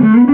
Mm-hmm.